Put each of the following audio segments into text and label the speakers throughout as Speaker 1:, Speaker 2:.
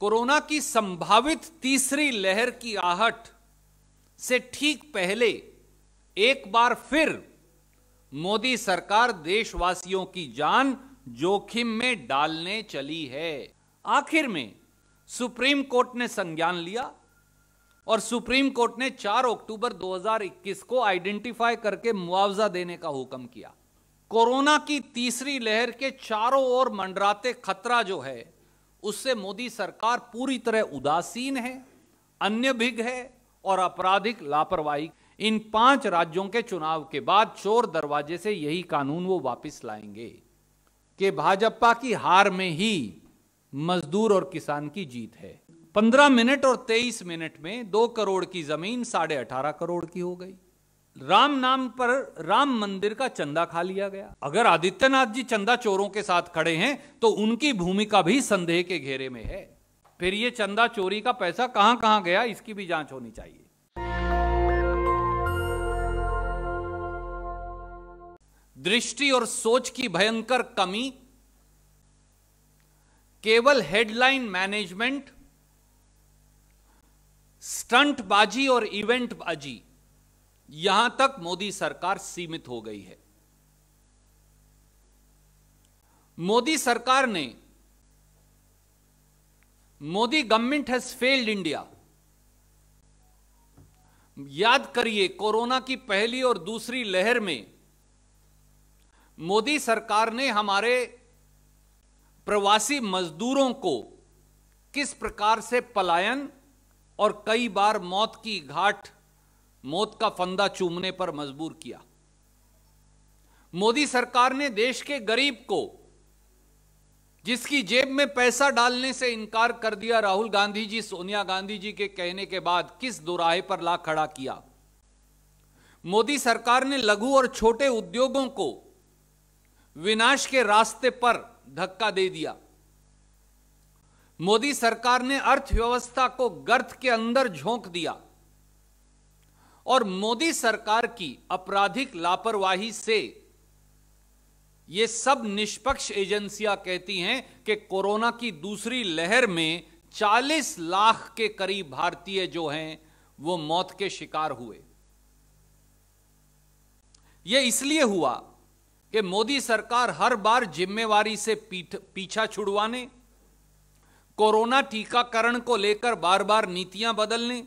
Speaker 1: Corona की संभावित तीसरी लहर की आहट से ठीक पहले एक बार फिर मोदी सरकार देशवासियों की जान जोखिम में डालने चली है। आखिर में सुप्रीम कोर्ट ने संज्ञान लिया और सुप्रीम कोर्ट ने 4 अक्टूबर 2021 को आइडेंटिफाई करके मुआवजा देने का हुक्म किया। कोरोना की तीसरी लहर के चारों ओर मंडराते खतरा जो है उससे मोदी सरकार पूरी तरह उदासीन है अन्य भिग है और आपराधिक लापरवाही। इन पाँच राज्यों के चुनाव के बाद चोर दरवाजे से यही कानून वो वापस लाएँगे कि भाजपा की हार में ही मजदूर और किसान की जीत है। पंद्रह मिनट और तेईस मिनट में दो करोड़ की ज़मीन, साढ़े अठारह करोड़ की हो गई। राम नाम पर राम मंदिर का चंदा खा लिया गया। अगर आदित्यनाथ जी चंदा चोरों के साथ खड़े हैं तो उनकी भूमिका भी संदेह के घेरे में है। फिर ये चंदा चोरी का पैसा कहाँ कहाँ गया, इसकी भी जाँच होनी चाहिए। दृष्टि और सोच की भयंकर कमी, केवल हेडलाइन मैनेजमेंट स्टंट बाजी और इवेंट बाजी यहाँ तक मोदी सरकार सीमित हो गई है। मोदी सरकार ने, Modi government has failed India. याद करिए, कोरोना की पहली और दूसरी लहर में मोदी सरकार ने हमारे प्रवासी मजदूरों को किस प्रकार से पलायन और कई बार मौत की घाट मौत का फंदा चूमने पर मजबूर किया। मोदी सरकार ने देश के गरीब को, जिसकी जेब में पैसा डालने से इनकार कर दिया राहुल गांधी जी, सोनिया गांधी जी के कहने के बाद किस दुराहे पर ला खड़ा किया। मोदी सरकार ने लघु और छोटे उद्योगों को विनाश के रास्ते पर धक्का दे दिया। मोदी सरकार ने अर्थव्यवस्था को गर्त के अंदर झोंक दिया। और मोदी सरकार की आपराधिक लापरवाही से ये सब निष्पक्ष एजेंसियाँ कहती हैं कि कोरोना की दूसरी लहर में 40 लाख के करीब भारतीय जो हैं, वो मौत के शिकार हुए। यह इसलिए हुआ कि मोदी सरकार हर बार जिम्मेवारी से पीछा छुड़वाने, कोरोना टीकाकरण को लेकर बार बार नीतियाँ बदलने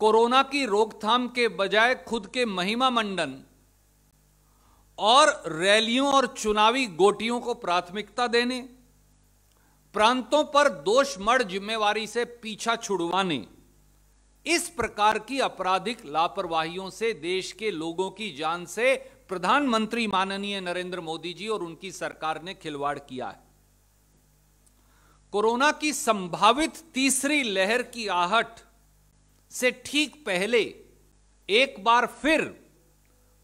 Speaker 1: कोरोना की रोकथाम के बजाय खुद के महिमा मंडन और रैलियों और चुनावी गोटियों को प्राथमिकता देने, प्रांतों पर दोष मड़ जिम्मेवारी से पीछा छुड़वाने, इस प्रकार की आपराधिक लापरवाहियों से देश के लोगों की जान से प्रधानमंत्री माननीय नरेंद्र मोदी जी और उनकी सरकार ने खिलवाड़ किया है। कोरोना की संभावित तीसरी लहर की आहट से ठीक पहले एक बार फिर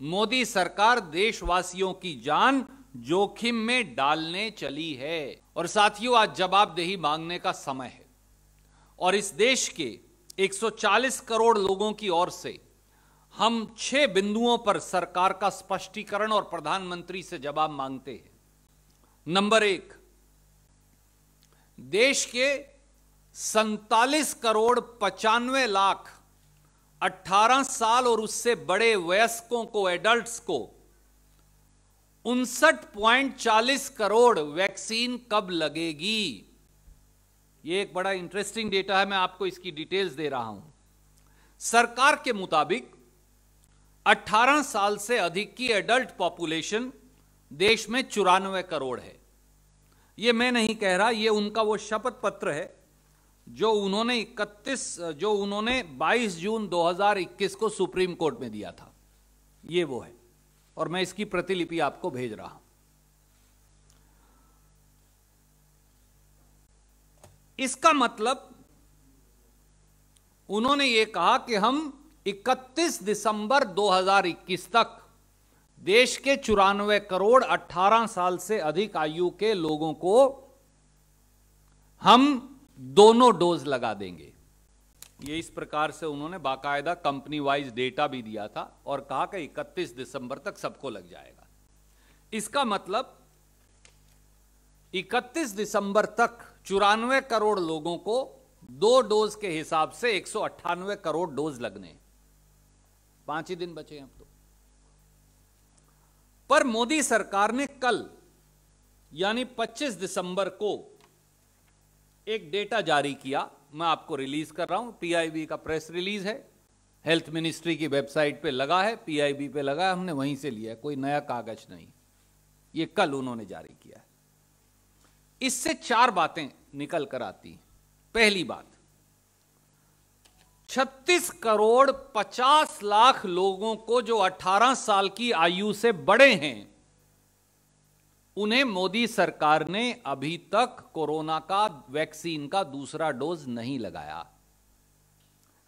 Speaker 1: मोदी सरकार देशवासियों की जान जोखिम में डालने चली है। और साथियों, आज जवाबदेही मांगने का समय है। और इस देश के 140 करोड़ लोगों की ओर से हम छह बिंदुओं पर सरकार का स्पष्टीकरण और प्रधानमंत्री से जवाब मांगते हैं। नंबर एक, देश के सैतालीस करोड़ पचानवे लाख 18 साल और उससे बड़े वयस्कों को एडल्ट्स को, उनसठ पॉइंट चालीस करोड़ वैक्सीन कब लगेगी? यह एक बड़ा इंटरेस्टिंग डेटा है, मैं आपको इसकी डिटेल्स दे रहा हूँ। सरकार के मुताबिक 18 साल से अधिक की एडल्ट पॉपुलेशन देश में चौरानवे करोड़ है। यह मैं नहीं कह रहा यह उनका वो शपथ पत्र है जो उन्होंने 31 जो उन्होंने 22 जून 2021 को सुप्रीम कोर्ट में दिया था, ये वो है। और मैं इसकी प्रतिलिपि आपको भेज रहा हूँ। इसका मतलब उन्होंने ये कहा कि हम 31 दिसंबर 2021 तक देश के चौरानवे करोड़ 18 साल से अधिक आयु के लोगों को हम दोनों डोज लगा देंगे। ये इस प्रकार से उन्होंने बाकायदा कंपनी वाइज डेटा भी दिया था और कहा कि 31 दिसंबर तक सबको लग जाएगा। इसका मतलब 31 दिसंबर तक चौरानवे करोड़ लोगों को दो डोज के हिसाब से एक सौ अट्ठानवे करोड़ डोज लगने पाँच ही दिन बचे हैं अब तो। पर मोदी सरकार ने कल, यानी 25 दिसंबर को एक डेटा जारी किया, मैं आपको रिलीज़ कर रहा हूँ। पीआईबी का प्रेस रिलीज़ है, हेल्थ मिनिस्ट्री की वेबसाइट पे लगा है पीआईबी पे लगा है, हमने वहीं से लिया है, कोई नया कागज़ नहीं। ये कल उन्होंने जारी किया है। इससे चार बातें निकल कर आती पहली बात 36 करोड़ 50 लाख लोगों को जो 18 साल की आयु से बड़े हैं उन्हें मोदी सरकार ने अभी तक कोरोना का वैक्सीन का दूसरा डोज नहीं लगाया।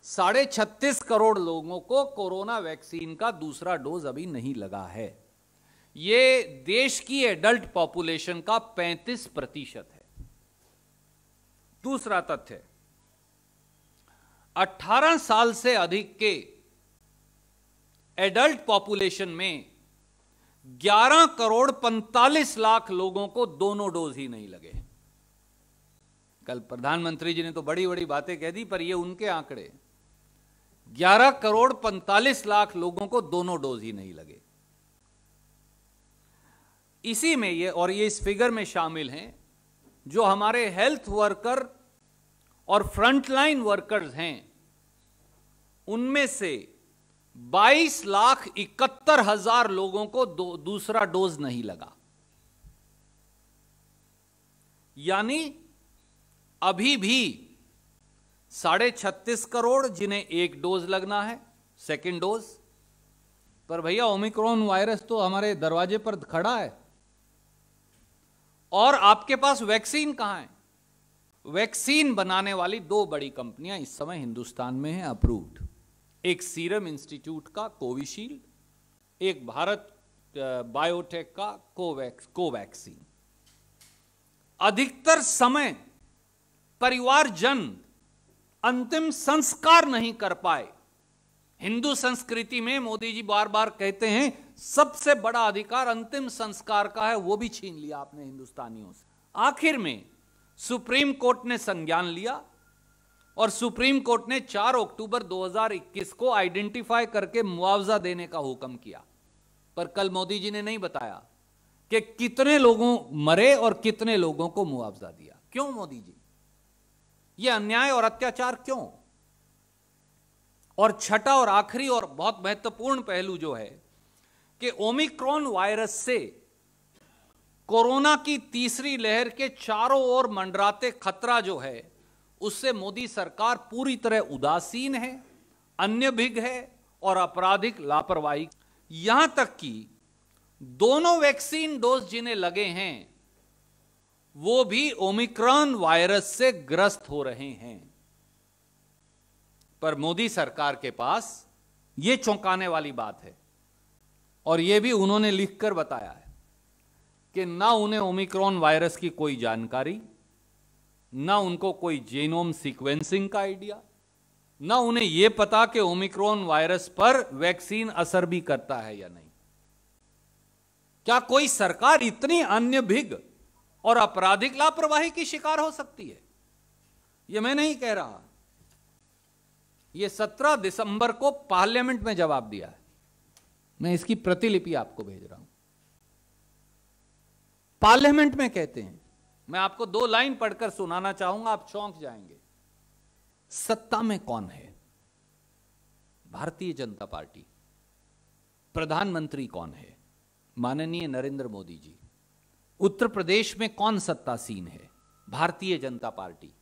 Speaker 1: साढ़े छत्तीस करोड़ लोगों को कोरोना वैक्सीन का दूसरा डोज अभी नहीं लगा है। यह देश की एडल्ट पॉपुलेशन का 35 प्रतिशत है। दूसरा तथ्य 18 साल से अधिक के एडल्ट पॉपुलेशन में 11 करोड़ 45 लाख लोगों को दोनों डोज ही नहीं लगे। कल प्रधानमंत्री जी ने तो बड़ी बड़ी बातें कह दी, पर ये उनके आंकड़े। 11 करोड़ 45 लाख लोगों को दोनों डोज ही नहीं लगे। इसी में ये और ये इस फिगर में शामिल हैं, जो हमारे हेल्थ वर्कर और फ्रंटलाइन वर्कर्स हैं, उनमें से 22 लाख इकहत्तर हज़ार लोगों को दो, दूसरा डोज नहीं लगा। यानी अभी भी साढ़े छत्तीस करोड़ जिन्हें एक डोज लगना है सेकेंड डोज। पर भैया ओमिक्रॉन वायरस तो हमारे दरवाजे पर खड़ा है। और आपके पास वैक्सीन कहाँ है? वैक्सीन बनाने वाली दो बड़ी कंपनियाँ इस समय हिंदुस्तान में हैं अप्रूव्ड। एक सीरम इंस्टीट्यूट का कोविशील्ड, एक भारत बायोटेक का कोवैक्स, कोवैक्सीन। अधिकतर समय परिवारजन अंतिम संस्कार नहीं कर पाए। हिंदू संस्कृति में मोदी जी बार बार कहते हैं, सबसे बड़ा अधिकार अंतिम संस्कार का है, वो भी छीन लिया आपने हिंदुस्तानियों से। आखिर में सुप्रीम कोर्ट ने संज्ञान लिया और सुप्रीम कोर्ट ने 4 अक्टूबर 2021 को आइडेंटिफाई करके मुआवजा देने का हुक्म किया। पर कल मोदी जी ने नहीं बताया कि कितने लोगों मरे और कितने लोगों को मुआवजा दिया। क्यों मोदी जी? यह अन्याय और अत्याचार क्यों? और छठा और आखिरी और बहुत महत्वपूर्ण पहलू जो है कि ओमिक्रॉन वायरस से कोरोना की तीसरी लहर के चारों ओर मंडराते खतरा जो है उससे मोदी सरकार पूरी तरह उदासीन है अन्य भिग है और आपराधिक लापरवाही। यहाँ तक कि दोनों वैक्सीन डोज जिन्हें लगे हैं, वो भी ओमिक्रॉन वायरस से ग्रस्त हो रहे हैं। पर मोदी सरकार के पास यह चौंकाने वाली बात है और यह भी उन्होंने लिखकर बताया है कि ना उन्हें ओमिक्रॉन वायरस की कोई जानकारी ना उनको कोई जेनोम सीक्वेंसिंग का आइडिया ना उन्हें यह पता कि ओमिक्रॉन वायरस पर वैक्सीन असर भी करता है या नहीं। क्या कोई सरकार इतनी अन्य भिग और आपराधिक लापरवाही की शिकार हो सकती है? यह मैं नहीं कह रहा। यह 17 दिसंबर को पार्लियामेंट में जवाब दिया है। मैं इसकी प्रतिलिपि आपको भेज रहा हूँ। पार्लियामेंट में कहते हैं मैं आपको दो लाइन पढ़कर सुनाना चाहूँगा, आप चौंक जाएँगे। सत्ता में कौन है? भारतीय जनता पार्टी। प्रधानमंत्री कौन है? माननीय नरेंद्र मोदी जी। उत्तर प्रदेश में कौन सत्तासीन है? Bharatiya Janata party.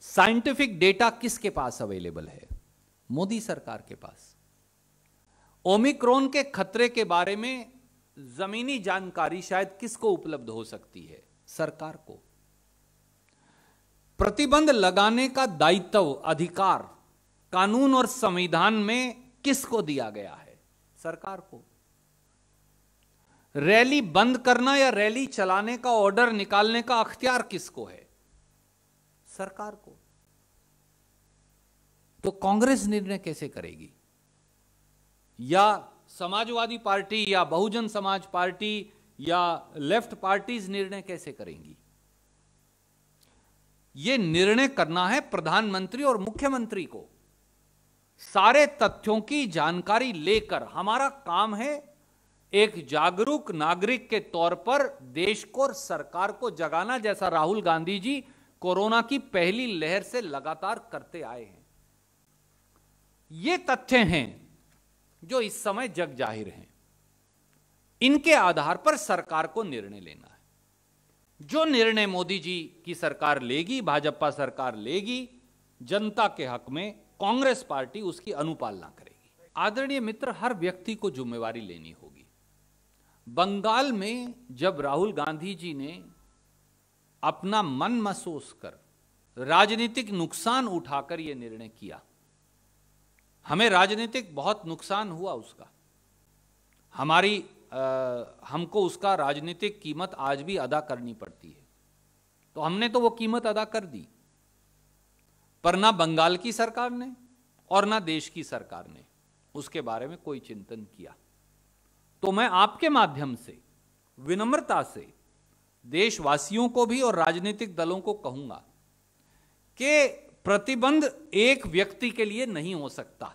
Speaker 1: Scientific data किसके पास अवेलेबल है? मोदी सरकार के पास। ओमिक्रोन के खतरे के बारे में जमीनी जानकारी शायद किसको उपलब्ध हो सकती है? सरकार को। प्रतिबंध लगाने का दायित्व, अधिकार, कानून और संविधान में किसको दिया गया है? सरकार को। रैली बंद करना या रैली चलाने का ऑर्डर निकालने का अख्तियार किसको है? सरकार को। तो कांग्रेस निर्णय कैसे करेगी? या समाजवादी पार्टी या बहुजन समाज पार्टी या लेफ़्ट पार्टीज़ निर्णय कैसे करेंगी? ये निर्णय करना है प्रधानमंत्री और मुख्यमंत्री को। सारे तथ्यों की जानकारी लेकर हमारा काम है एक जागरूक नागरिक के तौर पर देश को और सरकार को जगाना, जैसा राहुल गांधी जी कोरोना की पहली लहर से लगातार करते आए हैं। ये तथ्य हैं जो इस समय जग ज़ाहिर हैं। इनके आधार पर सरकार को निर्णय लेना है। जो निर्णय मोदी जी की सरकार लेगी, भाजपा सरकार लेगी, जनता के हक में कांग्रेस पार्टी उसकी अनुपालना करेगी। आदरणीय मित्र, हर व्यक्ति को जिम्मेवारी लेनी होगी। बंगाल में जब राहुल गांधी जी ने अपना मन महसूस कर, राजनीतिक नुकसान उठाकर यह निर्णय किया, हमें राजनीतिक बहुत नुकसान हुआ उसका। हमारी हमको उसका राजनीतिक कीमत आज भी अदा करनी पड़ती है। तो हमने तो वो कीमत अदा कर दी। पर ना बंगाल की सरकार ने और ना देश की सरकार ने उसके बारे में कोई चिंतन किया। तो मैं आपके माध्यम से, विनम्रता से देशवासियों को भी और राजनीतिक दलों को कहूँगा कि प्रतिबंध एक व्यक्ति के लिए नहीं हो सकता।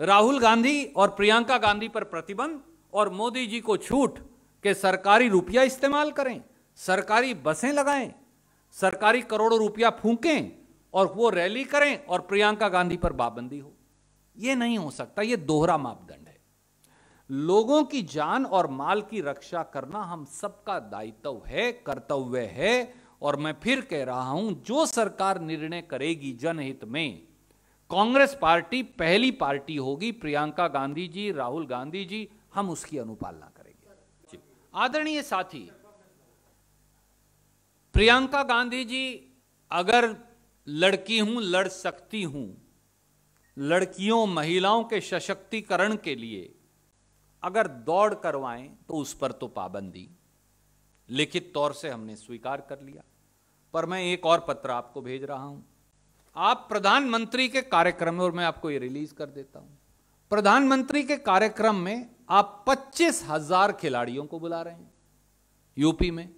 Speaker 1: राहुल गांधी और प्रियंका गांधी पर प्रतिबंध और मोदी जी को छूट के सरकारी रुपया इस्तेमाल करें, सरकारी बसें लगाएँ, सरकारी करोड़ों रुपया फूकें और वो रैली करें और प्रियंका गांधी पर पाबंदी हो। यह नहीं हो सकता यह दोहरा मापदंड है। लोगों की जान और माल की रक्षा करना हम सबका दायित्व है, कर्तव्य है और मैं फिर कह रहा हूँ, जो सरकार निर्णय करेगी जनहित में, कांग्रेस पार्टी पहली पार्टी होगी, प्रियंका गांधी जी, राहुल गांधी जी हम उसकी अनुपालना करेंगे। आदरणीय साथी, प्रियंका गांधी जी, अगर लड़की हूँ, लड़ सकती हूँ। लड़कियों, महिलाओं के सशक्तिकरण के लिए अगर दौड़ करवाएँ तो उस पर तो पाबंदी। लिखित तौर से हमने स्वीकार कर लिया। पर मैं एक और पत्र आपको भेज रहा हूँ। आप प्रधानमंत्री के कार्यक्रम में, और मैं आपको ये रिलीज़ कर देता हूँ। प्रधानमंत्री के कार्यक्रम में आप पच्चीस हज़ार खिलाड़ियों को बुला रहे हैं यूपी में।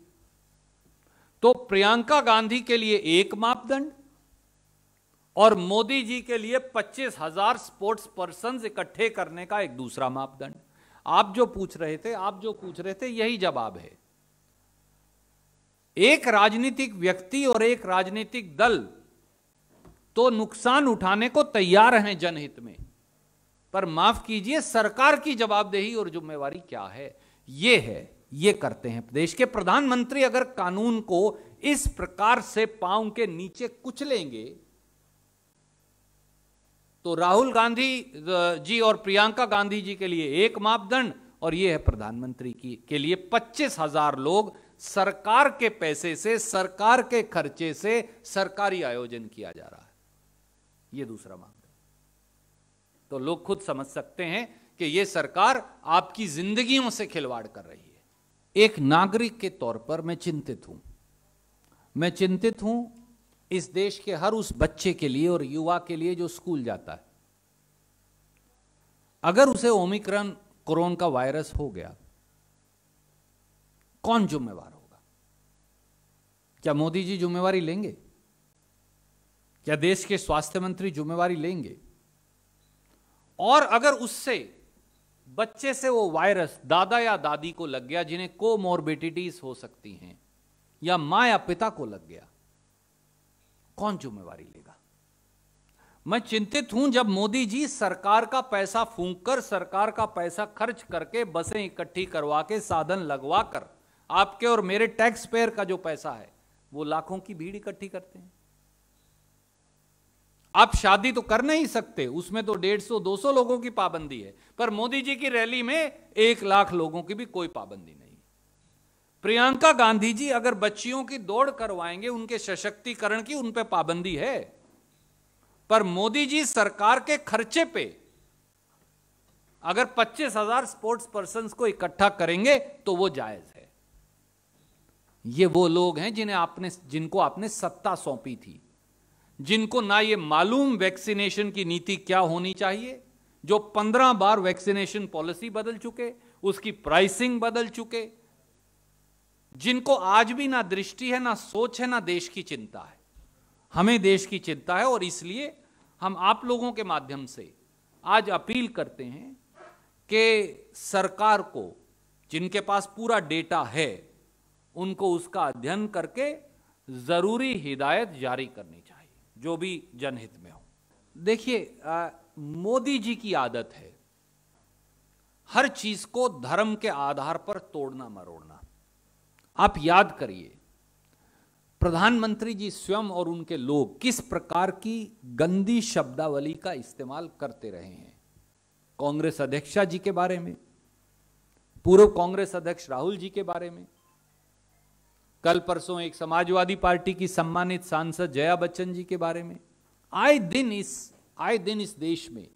Speaker 1: तो प्रियंका गांधी के लिए एक मापदंड और मोदी जी के लिए पच्चीस हज़ार स्पोर्ट्स पर्सन इकट्ठे करने का एक दूसरा मापदंड। आप जो पूछ रहे थे, आप जो पूछ रहे थे, यही जवाब है। एक राजनीतिक व्यक्ति और एक राजनीतिक दल तो नुकसान उठाने को तैयार हैं जनहित में। पर माफ़ कीजिए, सरकार की जवाबदेही और जिम्मेवारी क्या है? ये है, ये करते हैं। देश के प्रधानमंत्री अगर कानून को इस प्रकार से पाँव के नीचे कुचलेंगे तो राहुल गांधी जी और प्रियंका गांधी जी के लिए एक मापदंड और यह है प्रधानमंत्री की, के लिए पच्चीस हज़ार लोग सरकार के पैसे से, सरकार के खर्चे से सरकारी आयोजन किया जा रहा है। यह दूसरा मापदंड तो लोग खुद समझ सकते हैं कि यह सरकार आपकी जिंदगियों से खिलवाड़ कर रही है। एक नागरिक के तौर पर मैं चिंतित हूँ। मैं चिंतित हूँ इस देश के हर उस बच्चे के लिए और युवा के लिए जो स्कूल जाता है। अगर उसे ओमिक्रॉन कोरोन का वायरस हो गया, कौन जिम्मेवार होगा? क्या मोदी जी जिम्मेवारी लेंगे? क्या देश के स्वास्थ्य मंत्री जिम्मेवारी लेंगे? और अगर उससे बच्चे से वो वायरस दादा या दादी को लग गया, जिन्हें कोमोरबिडिटीज हो सकती हैं, या माँ या पिता को लग गया, कौन जिम्मेवारी लेगा? मैं चिंतित हूँ जब मोदी जी सरकार का पैसा फूंक कर सरकार का पैसा खर्च करके बसें इकट्ठी करवा के साधन लगवा कर, आपके और मेरे टैक्स पेयर का जो पैसा है, वो लाखों की भीड़ इकट्ठी करते हैं। आप शादी तो कर नहीं सकते, उसमें तो डेढ़ सौ, दो सौ लोगों की पाबंदी है, पर मोदी जी की रैली में एक लाख लोगों की भी कोई पाबंदी नहीं। प्रियंका गांधी जी अगर बच्चियों की दौड़ करवाएँगे, उनके सशक्तिकरण की उन पर पाबंदी है, पर मोदी जी सरकार के खर्चे पे अगर पच्चीस हज़ार स्पोर्ट्स पर्सन को इकट्ठा करेंगे तो वो जायज़ है। ये वो लोग हैं जिन्हें आपने, जिनको आपने सत्ता सौंपी थी। जिनको ना ये मालूम वैक्सीनेशन की नीति क्या होनी चाहिए, जो पंद्रह बार वैक्सीनेशन पॉलिसी बदल चुके, उसकी प्राइसिंग बदल चुके, जिनको आज भी ना दृष्टि है, ना सोच है, ना देश की चिंता है। हमें देश की चिंता है और इसलिए हम आप लोगों के माध्यम से आज अपील करते हैं कि सरकार को, जिनके पास पूरा डेटा है, उनको उसका अध्ययन करके ज़रूरी हिदायत जारी करनी जो भी जनहित में हो। देखिए मोदी जी की आदत है हर चीज़ को धर्म के आधार पर तोड़ना मरोड़ना। आप याद करिए, प्रधानमंत्री जी स्वयं और उनके लोग किस प्रकार की गंदी शब्दावली का इस्तेमाल करते रहे हैं? कांग्रेस अध्यक्षा जी के बारे में, पूर्व कांग्रेस अध्यक्ष राहुल जी के बारे में कल परसों एक समाजवादी पार्टी की सम्मानित सांसद जया बच्चन जी के बारे में, आए दिन इस, आए दिन इस देश में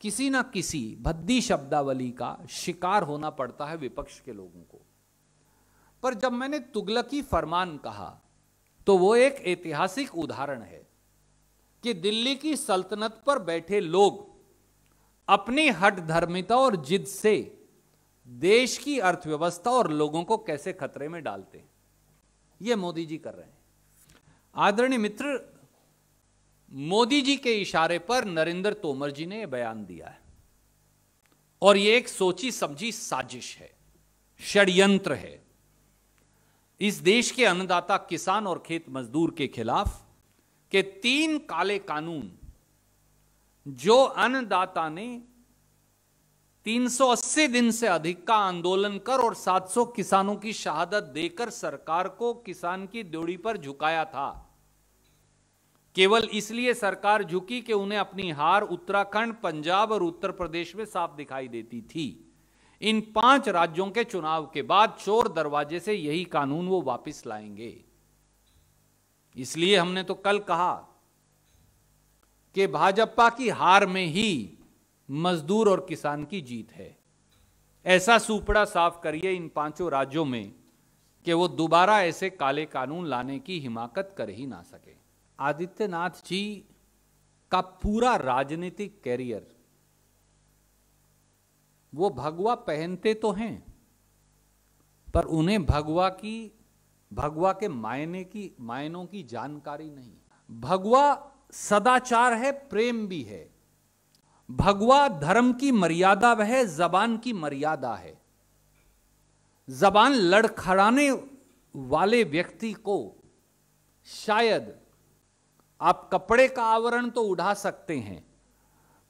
Speaker 1: किसी ना किसी भद्दी शब्दावली का शिकार होना पड़ता है विपक्ष के लोगों को। पर जब मैंने तुगलकी फरमान कहा तो वो एक ऐतिहासिक उदाहरण है कि दिल्ली की सल्तनत पर बैठे लोग अपनी हट धर्मिता और जिद से देश की अर्थव्यवस्था और लोगों को कैसे खतरे में डालते हैं। ये मोदी जी कर रहे हैं। आदरणीय मित्र, मोदी जी के इशारे पर नरेंद्र तोमर जी ने बयान दिया है। और यह एक सोची समझी साजिश है, षड्यंत्र है। इस देश के अन्नदाता किसान और खेत मजदूर के खिलाफ के तीन काले कानून, जो अन्नदाता ने 380 दिन से अधिक का आंदोलन कर और 700 किसानों की शहादत देकर सरकार को किसान की द्योड़ी पर झुकाया था। केवल इसलिए सरकार झुकी कि उन्हें अपनी हार उत्तराखंड, पंजाब और उत्तर प्रदेश में साफ़ दिखाई देती थी। इन पाँच राज्यों के चुनाव के बाद चोर दरवाजे से यही कानून वो वापस लाएँगे। इसलिए हमने तो कल कहा कि भाजपा की हार में ही मजदूर और किसान की जीत है। ऐसा सुपड़ा साफ़ करिए इन पाँचों राज्यों में कि वो दोबारा ऐसे काले कानून लाने की हिमाकत कर ही ना सके। आदित्यनाथ जी का पूरा राजनीतिक कैरियर, वो भगवा पहनते तो हैं, पर उन्हें भगवा की, भगवा के मायने की, मायनों की जानकारी नहीं। भगवा सदाचार है, प्रेम भी है। भगवा धर्म की मर्यादा वह, जबान की मर्यादा है। जबान लड़खड़ाने वाले व्यक्ति को शायद आप कपड़े का आवरण तो उड़ा सकते हैं,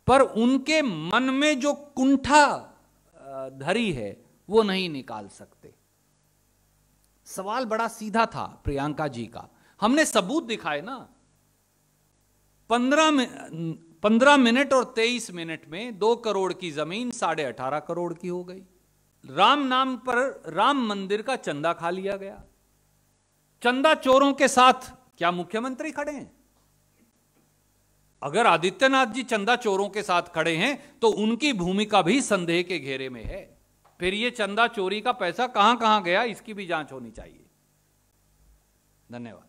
Speaker 1: पर उनके मन में जो कुंठा धरी है, वो नहीं निकाल सकते। सवाल बड़ा सीधा था प्रियंका जी का। हमने सबूत दिखाए ना। पंद्रह पंद्रह मिनट और तेईस मिनट में दो करोड़ की ज़मीन साढ़े अठारह करोड़ की हो गई। राम नाम पर राम मंदिर का चंदा खा लिया गया। चंदा चोरों के साथ क्या मुख्यमंत्री खड़े हैं? अगर आदित्यनाथ जी चंदा चोरों के साथ खड़े हैं तो उनकी भूमिका भी संदेह के घेरे में है। फिर ये चंदा चोरी का पैसा कहाँ कहाँ गया, इसकी भी जाँच होनी चाहिए। धन्यवाद।